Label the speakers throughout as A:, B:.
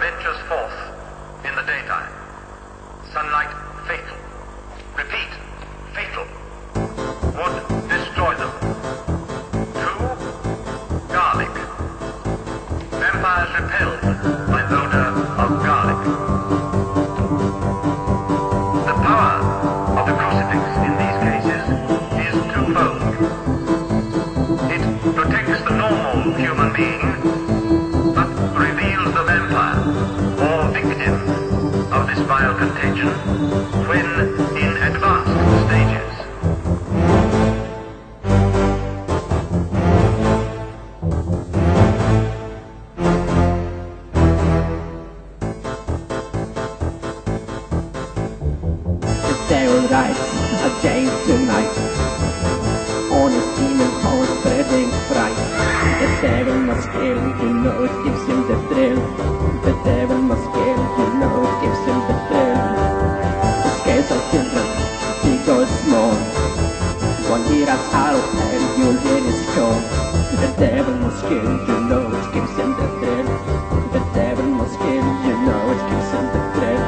A: ventures forth in the daytime. Sunlight fatal. Repeat, fatal. Would destroy them. Two, garlic. Vampires repelled by the odor of garlic. The power of the crucifix in these cases vile contagion, when in advanced stages.
B: The devil rides again tonight On his demon horse spreading fright kill, you know it gives him the thrill The devil must kill, you know it gives him the thrill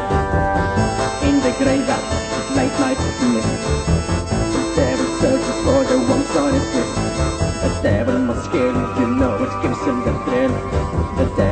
B: in the graveyard, late night mist. The devil searches for the ones on his list. The devil must kill, you know it gives him the thrill. The devil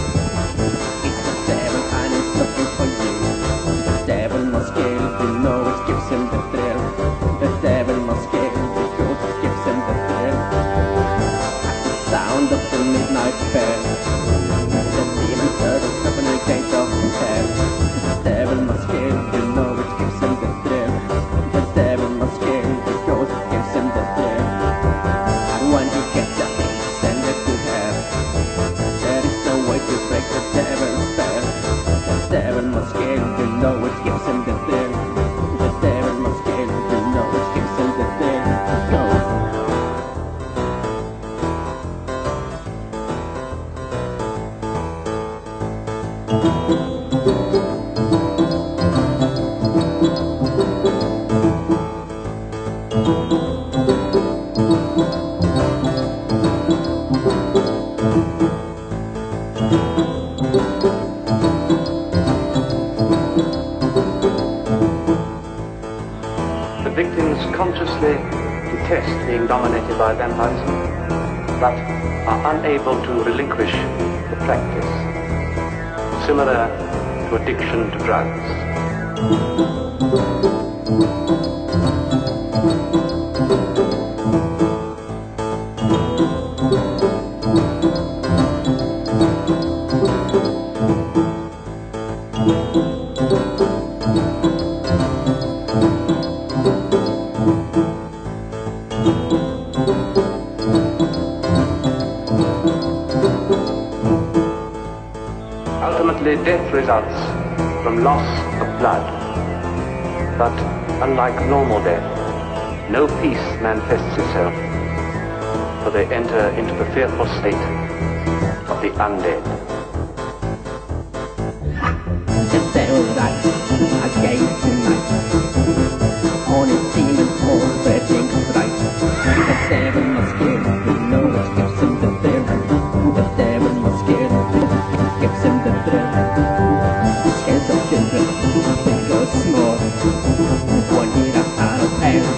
B: Must kill, you know it gives him the thrill. The must kill, you know it gives him the thrill. Go.
C: The victims consciously detest being dominated by vampires, but are unable to relinquish the practice, similar to addiction to drugs. Ultimately, death results from loss of blood. But unlike normal death, no peace manifests itself, for they enter into the fearful state of the undead.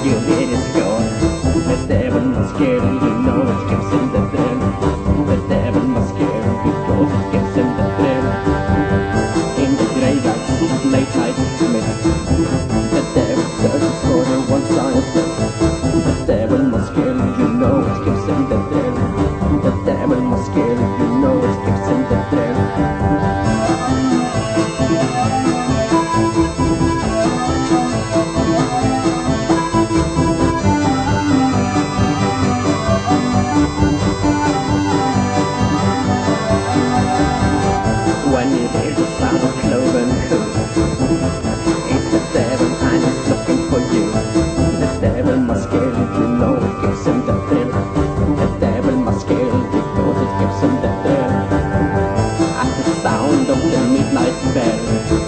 B: You hear his score The devil must kill, you know it. Gives the thrill The devil must kill, because it. Gives him the thrill in the graveyard, late night night better